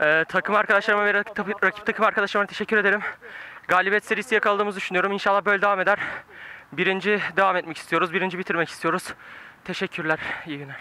Ee, takım arkadaşlarıma ve rakip, rakip takım arkadaşlarıma teşekkür ederim. Galibiyet serisi yakaladığımızı düşünüyorum. İnşallah böyle devam eder. Birinci devam etmek istiyoruz. Birinci bitirmek istiyoruz. Teşekkürler. İyi günler.